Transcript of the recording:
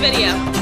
video.